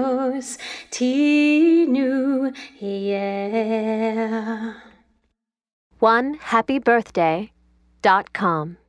Dinos Tinu. One happy birthday dot com.